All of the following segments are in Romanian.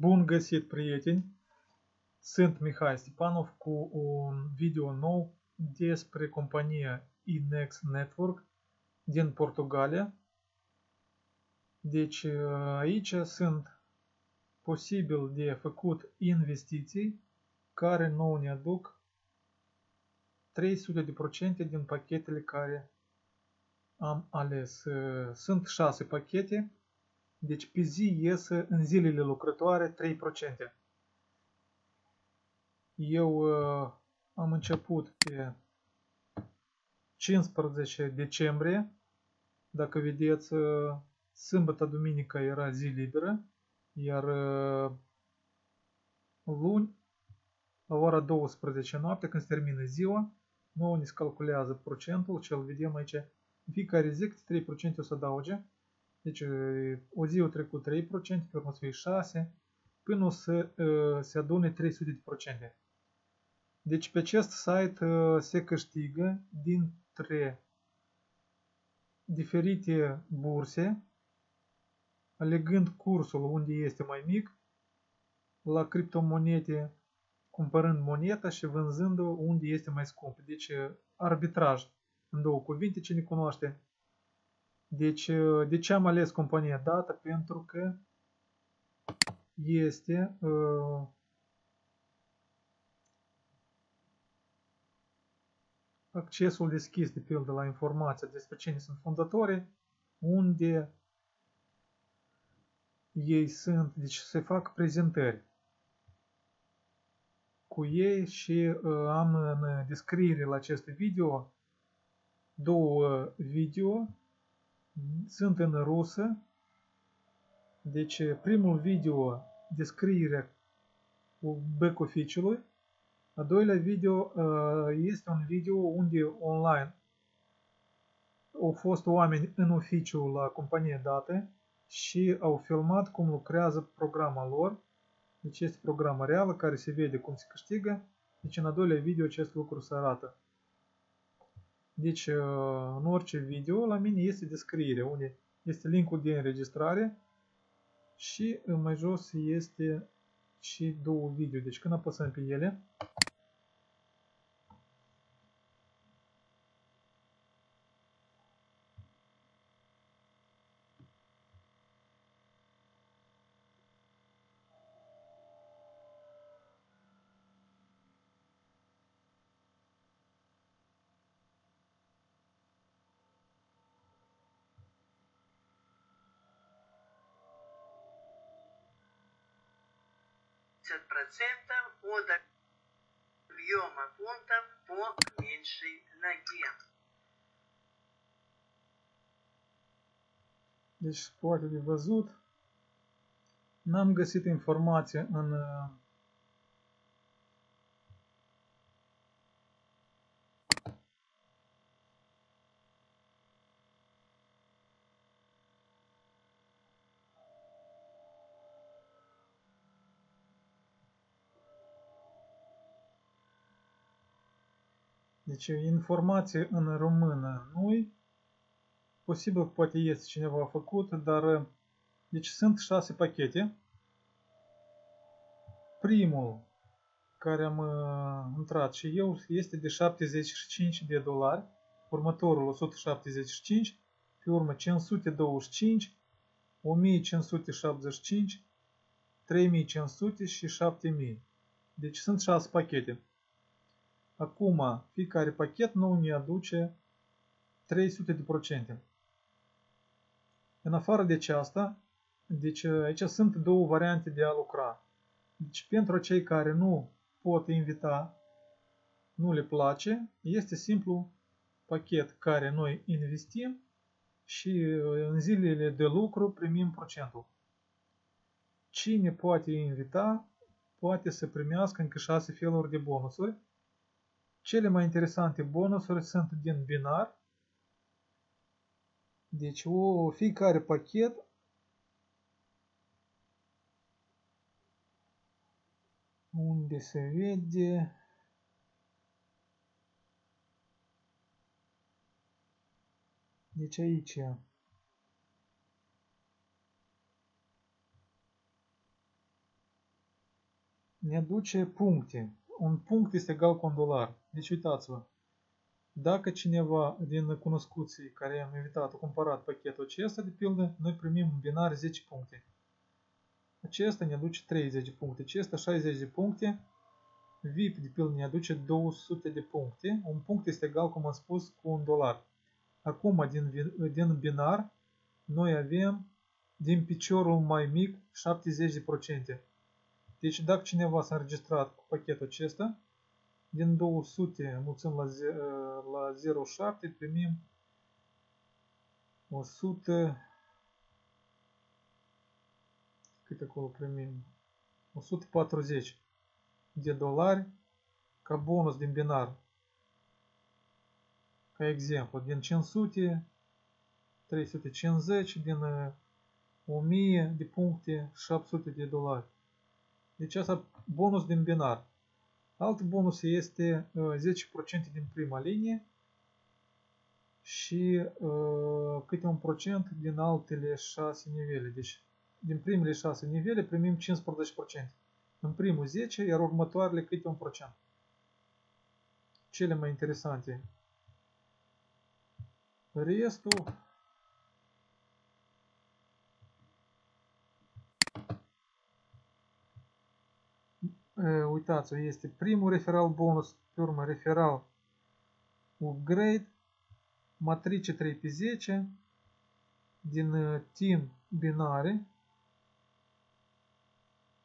Bun găsit, prieteni! Sunt Mihai Stepanov cu un video nou despre compania Inex Network din Portugalia. Deci aici sunt posibil de făcut investiții care nou ne aduc 300% din pachetele care am ales. Sunt 6 pachete deci pe zi iese în zilele lucrătoare 3%. Eu uh, am început pe 15 decembrie. Dacă vedeți, uh, sâmbătă, duminică era zi liberă, iar uh, luni, la ora 12 noapte, când se termină ziua, nouă ne calculează procentul și îl vedem aici. În fiecare zi, 3% o să adauge. Deci o zi o trecut 3%, pe urmă să fie 6, până să se adune 300%. Deci pe acest site se câștigă dintre diferite burse, alegând cursul unde este mai mic, la criptomonete, cumpărând moneta și vânzând-o unde este mai scump. Deci arbitraj, în două cuvinte, cine cunoaște deci, uh, de ce am ales compania Data? Pentru că este uh, accesul deschis, de pildă, la informația despre cine sunt fondatorii, unde ei sunt, deci se fac prezentări cu ei și uh, am în descriere la acest video două video sunt în rusă. Deci primul video, descrierea back official-ului. A doilea video uh, este un video unde online au fost oameni în oficiu la companie date și au filmat cum lucrează programa lor. Deci este programa reală care se vede cum se câștigă. Deci în a doilea video acest lucru se arată. Deci, uh, în orice video, la mine este descriere, unde este linkul de înregistrare și mai jos este și două video. Deci când apăsăm pe ele, 30% от объема фунтов по меньшей ноге. Deci poate de văzut. N-am găsit informație în Deci informație în română nu Posibil că poate este cineva făcut, dar deci sunt șase pachete. Primul care am uh, intrat și eu este de 75 de dolari, următorul 175, pe urmă 525, 1575, 3500 și 7000. Deci sunt 6 pachete. Acum, fiecare pachet nou ne aduce 300%. În afară de aceasta, deci aici sunt două variante de a lucra. Deci pentru cei care nu pot invita, nu le place, este simplu pachet care noi investim și în zilele de lucru primim procentul. Cine poate invita, poate să primească încă 6 feluri de bonusuri cele mai interesante bonusuri sunt din binar. Deci o, fiecare pachet unde se vede Deci aici ne aduce puncte. Un punct este egal cu un dolar. Deci uitați-vă. Dacă cineva din cunoscuții care i-am invitat a cumpărat pachetul acesta, de pildă, noi primim în binar 10 puncte. Acesta ne aduce 30 de puncte, acesta 60 de puncte. VIP, de pildă, ne aduce 200 de puncte. Un punct este egal, cum am spus, cu un dolar. Acum, din, din binar, noi avem din piciorul mai mic 70%. Deci dacă cineva s-a înregistrat cu pachetul acesta, din 200 mulțim la, la 0,7 primim 100 cât acolo primim 140 de dolari ca bonus din binar. Ca exemplu, din 500 350, din 1000 de puncte 700 de dolari. Deci asta bonus din binar. Alt bonus este 10% uh, din prima linie și uh, câte un procent din altele 6 nivele. Deci din primele 6 nivele primim 15%. În primul 10, iar următoarele câte un procent. Cele mai interesante. Restul uitați este primul referal bonus, pe urmă referal upgrade, matrice 3 pe 10 din team binare,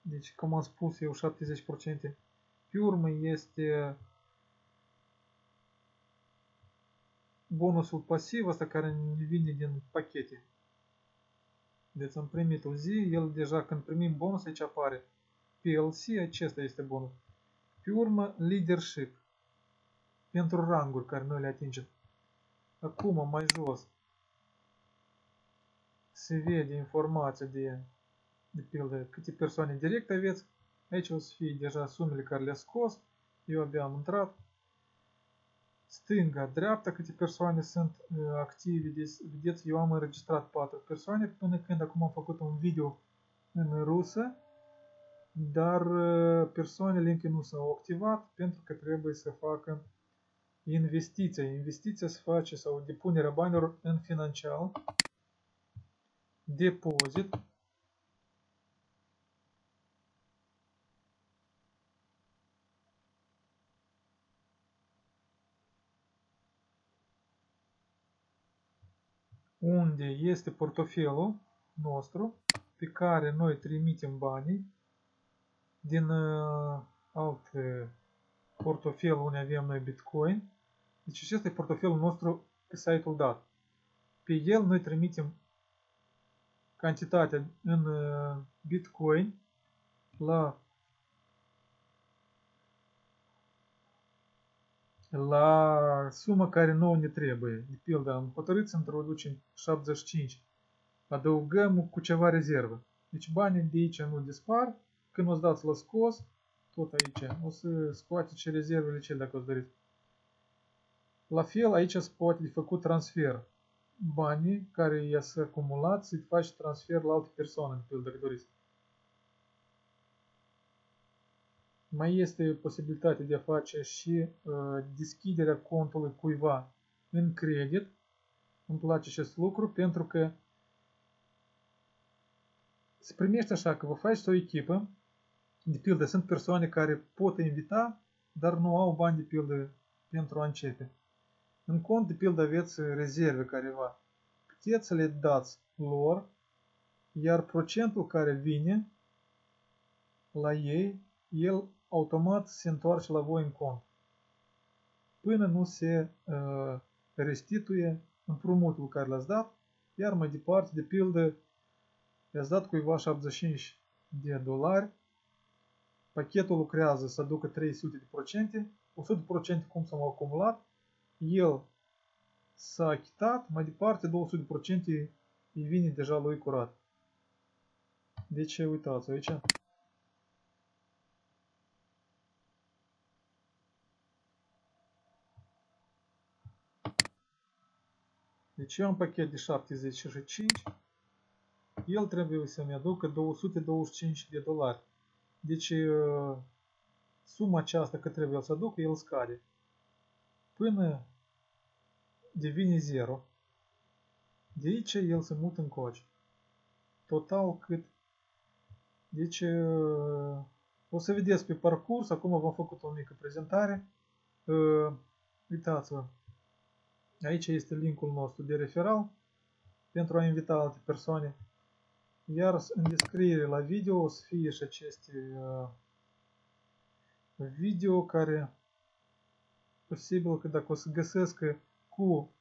deci cum am spus eu 70%, pe urmă este bonusul pasiv, asta care ne vine din pachete. Deci am primit o zi, el deja când primim bonus aici apare PLC, acesta este bonus. Pe urmă, leadership. Pentru ranguri care noi le atingem. Acum, mai jos, se vede informația de, de pildă, câte persoane direct aveți. Aici o să fie deja sumele care le-a scos. Eu abia am intrat. Stânga, dreapta, câte persoane sunt uh, active. Deci, vedeți, eu am înregistrat 4 persoane până când acum am făcut un video în rusă dar uh, persoanele încă nu s-au activat pentru că trebuie să facă investiția. Investiția se face sau depunerea banilor în financiar, depozit, unde este portofelul nostru pe care noi trimitem banii din uh, alt uh, portofel unde avem noi Bitcoin. Deci acesta e portofelul nostru pe site-ul dat. Pe el noi trimitem cantitatea în uh, Bitcoin la la sumă care nouă ne trebuie. De pildă, am hotărât să introducem 75. Adăugăm cu ceva rezervă. Deci banii de aici nu dispar, când o să dați la scos, tot aici, o să scoateți și rezervele cele dacă o să doriți. La fel, aici se poate de făcut transfer. Banii care i-ați acumulat să-i faci transfer la alte persoane, de pildă, dacă doriți. Mai este posibilitatea de a face și uh, deschiderea contului cuiva în credit. Îmi place acest lucru pentru că se primește așa că vă faceți o echipă de pildă, sunt persoane care pot invita, dar nu au bani de pildă pentru a începe. În cont, de pildă, aveți rezerve careva. Puteți să le dați lor, iar procentul care vine la ei, el automat se întoarce la voi în cont. Până nu se uh, restituie împrumutul care l-ați dat, iar mai departe, de pildă, i-ați dat cuiva 75 de dolari, pachetul lucrează să aducă 300%, 100% cum s-au acumulat, el s-a achitat, mai departe 200% îi vine deja lui curat. Deci uitați aici. Deci eu am pachet de 75, el trebuie să-mi aducă 225 de dolari. Deci suma aceasta cât trebuie să aducă, el scade. Până devine 0. De aici el se mută în coci. Total cât... Deci o să vedeți pe parcurs, acum v-am făcut o mică prezentare. Uitați-vă, aici este linkul nostru de referal pentru a invita alte persoane. Aceste uh, video care posibil că dacă o să găsesc cu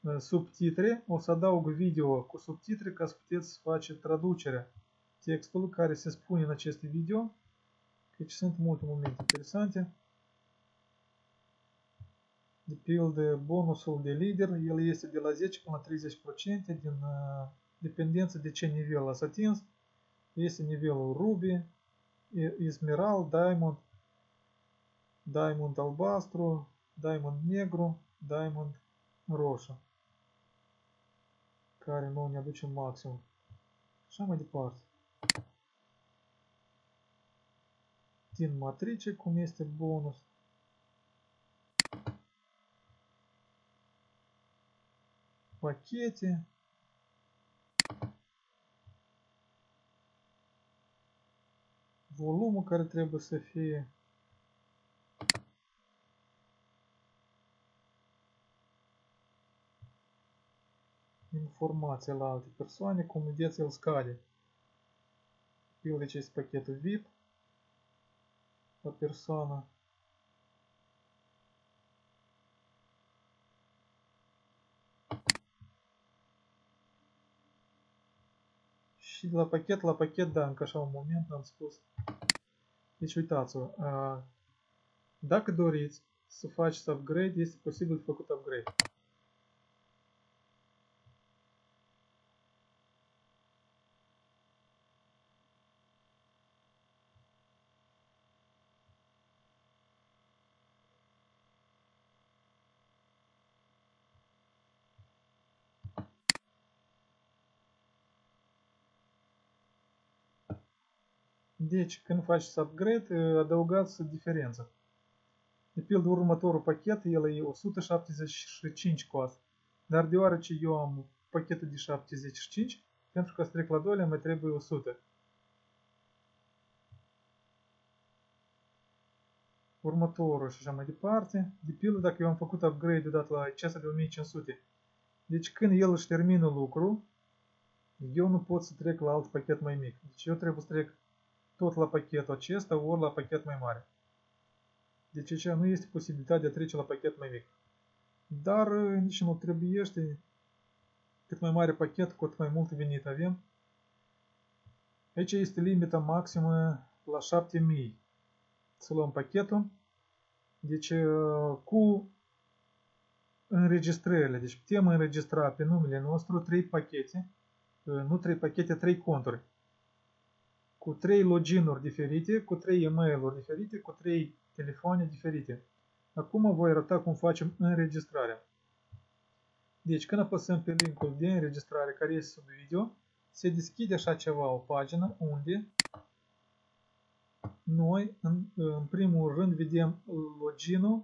uh, subtitre, o să adaug video cu subtitre ca să puteți face traducerea textului care se spune în aceste video. Deci sunt multe momente interesante. De pildă, bonusul de lider, el este de la 10 până la 30% din uh, dependență de ce nivel ați atins. Este nivelul Ruby, Esmerald, Diamond, Diamond albastru, Diamond negru, Diamond roșu, care nu ne aduce maxim. Așa mai departe. Din matrice, cum este bonus. Pachete. Volumul care trebuie să fie informația la alte persoane, cum vedeți, el scade. Pildă ce este pachetul VIP la persoană. Încă așa un moment am spus. Deci uitați-vă, dacă doriți să faceți upgrade, este posibil de făcut upgrade. Deci, când faceți upgrade, adăugați diferența. De pildă, următorul pachet, el e 175 cost. Dar deoarece eu am pachetul de 75, pentru că să trec la doilea, mai trebuie 100. Următorul și așa mai departe. De pildă, dacă eu am făcut upgrade odată la acesta de 1500, deci când el își termină lucru, eu nu pot să trec la alt pachet mai mic. Deci eu trebuie să trec tot la pachetul acesta, ori la pachet mai mare. Deci aici nu este posibilitatea de a trece la pachet mai mic. Dar uh, nici nu trebuiește. Cât mai mare pachet, cu atât mai mult venit avem. Aici este limita maximă la 7000. Să luăm pachetul. Deci uh, cu înregistrările. Deci putem înregistra pe numele nostru 3 pachete. Uh, nu 3 pachete, 3 conturi cu trei login-uri diferite, cu trei e-mail-uri diferite, cu trei telefoane diferite. Acum voi arăta cum facem înregistrarea. Deci când apăsăm pe linkul de înregistrare care este sub video, se deschide așa ceva o pagină unde noi în, în primul rând vedem login-ul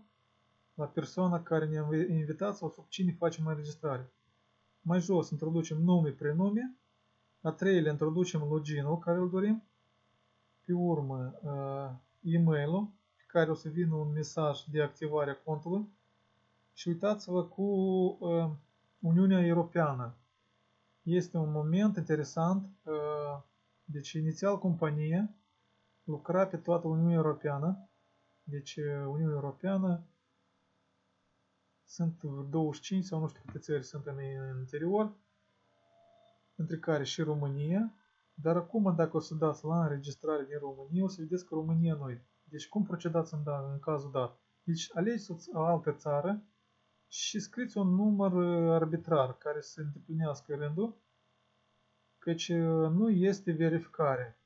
la persoana care ne-a invitat sau sub cine facem înregistrare. Mai jos introducem nume, prenume, a treilea introducem login-ul care îl dorim, pe urmă uh, e-mail-ul pe care o să vină un mesaj de activare a contului și uitați-vă cu uh, Uniunea Europeană. Este un moment interesant, uh, deci inițial compania lucra pe toată Uniunea Europeană, deci Uniunea Europeană sunt 25 sau nu știu câte țări sunt în, în interior, între care și România, dar acum, dacă o să dați la înregistrare din România, o să vedeți că România noi. Deci cum procedați în, da, în cazul dat? Deci alegeți o altă țară și scriți un număr uh, arbitrar care să îndeplinească rândul, căci uh, nu este verificare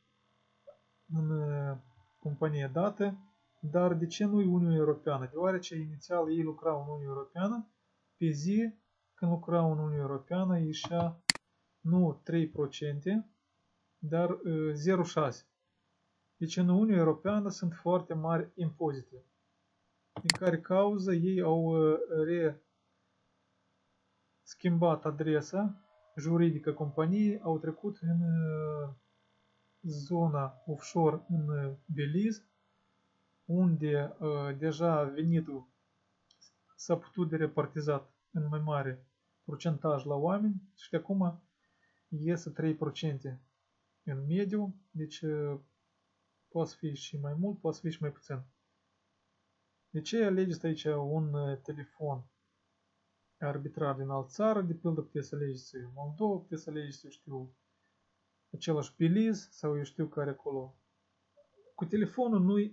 în uh, companie dată, dar de ce nu e Uniunea Europeană? Deoarece inițial ei lucrau în Uniunea Europeană, pe zi, când lucrau în Uniunea Europeană, ieșea nu 3%, dar 0,6. Deci în Uniunea Europeană sunt foarte mari impozite, din care cauză ei au uh, re schimbat adresa juridică companiei, au trecut în uh, zona offshore în uh, Belize, unde deja venitul s-a putut de repartizat în mai mare procentaj la oameni și de acum iese 3% în mediu, deci poate fi și mai mult, poate fi și mai puțin. De ce alegeți aici un telefon arbitrar din altă țară, de pildă puteți să alegeți Moldova, puteți să alegeți, eu știu, același Belize sau eu știu care acolo. Cu telefonul nu e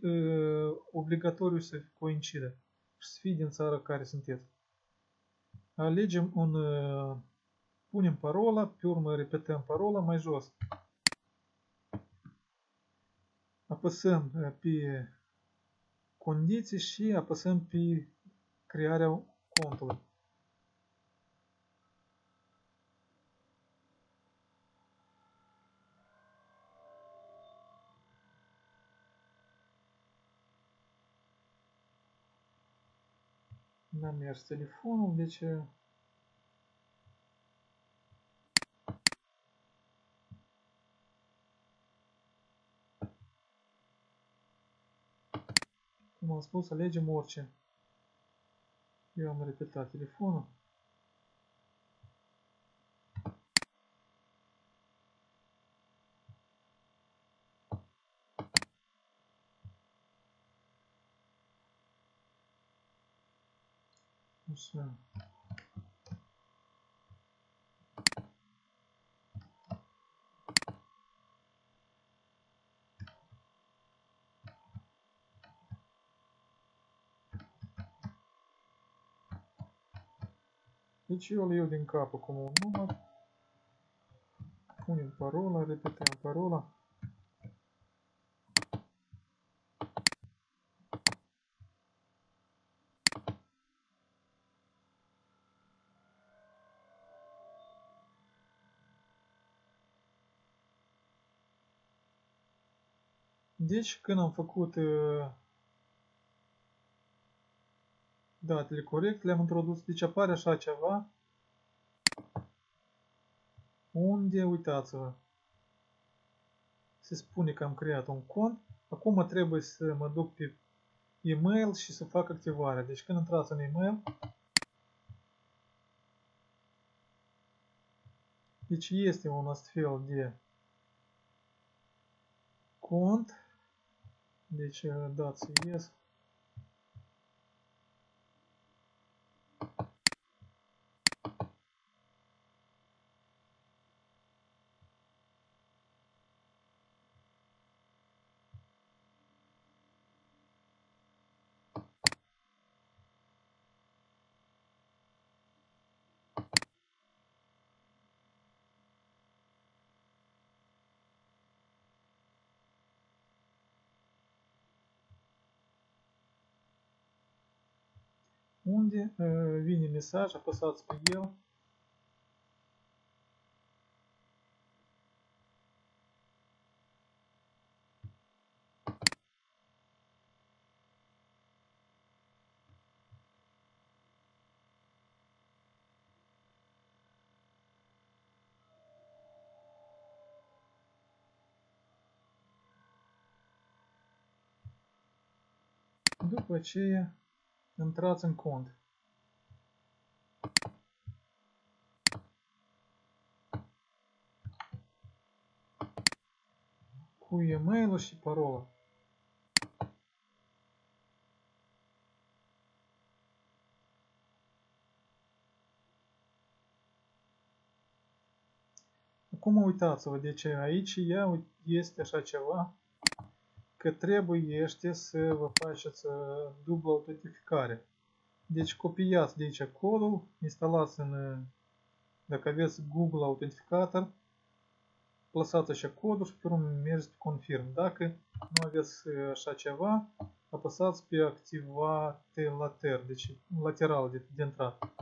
obligatoriu să coincide și să fie din țara care sunteți. Alegem un, punem parola, pe urmă repetăm parola mai jos. Apăsăm pe condiții și apăsăm pe crearea contului. N-a mers telefonul, deci cum am spus, alegem orice. Eu am repetat telefonul. Așa. Deci eu îl iau din cap acum un număr. Punem parola, repetăm parola. Deci, când am făcut uh, datele corect, le-am introdus. Deci apare așa ceva unde, uitați-vă, se spune că am creat un cont. Acum trebuie să mă duc pe e-mail și să fac activarea. Deci când intrați în e-mail, deci este un astfel de cont. Deci dați yes. Mesaj, apăsați pe el. După aceea intrați în cont. Cu e-mail și parola. Acum uitați-vă, deci aici ea este așa ceva că trebuie să vă faceți uh, dublă autentificare. Deci copiați de aici codul, instalați în, uh, dacă aveți Google Authenticator, lăsați așa codul și pe urmă mergeți pe confirm. Dacă nu aveți uh, așa ceva, apăsați pe activate later, deci lateral de, de intrat.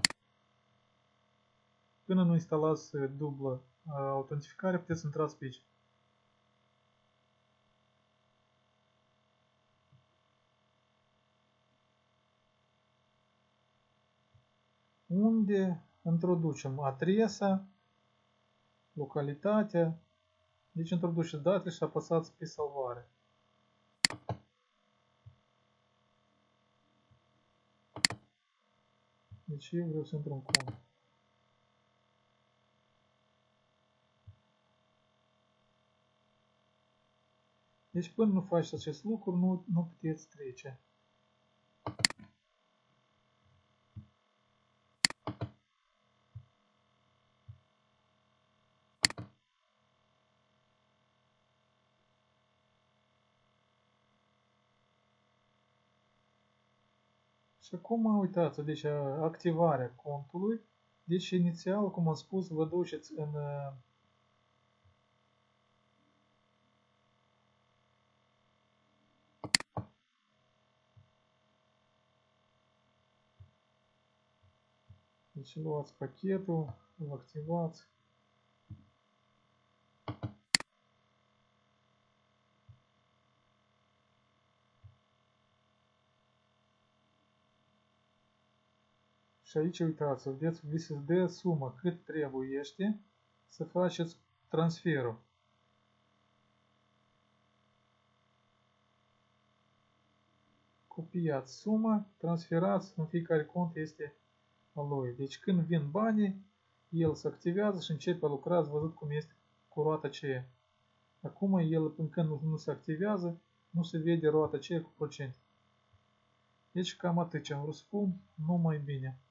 Până nu instalați dublă autentificare, puteți să intrați pe aici. Unde introducem adresa, localitatea, deci introduceți datele și apăsați pe salvare. Deci eu vreau să intru în cont. Deci până nu faci acest lucru, nu, nu puteți trece. Și acum uitați, deci activarea contului, deci inițial, cum am spus, vă duceți în Deci luați pachetul, îl activați. Și aici uitați, vedeți, vi se dă suma cât trebuiește să faceți transferul. Copiați suma, transferați, în fiecare cont este a lui. Deci când vin banii, el se activează și începe a lucra, ați văzut cum este cu roata aceea. Acum el, până când nu, nu se activează, nu se vede roata aceea cu procent. Deci cam atât ce am vrut să spun, numai bine.